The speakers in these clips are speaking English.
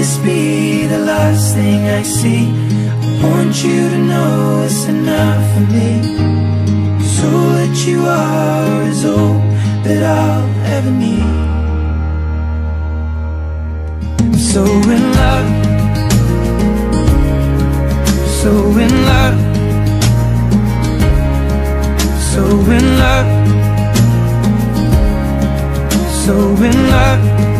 this be the last thing I see? I want you to know it's enough for me. All that you are is all that I'll ever need. I'm so in love. So in love. So in love. So in love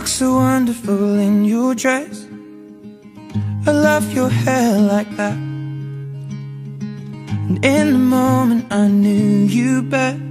look so wonderful in your dress. I love your hair like that. And in the moment I knew you better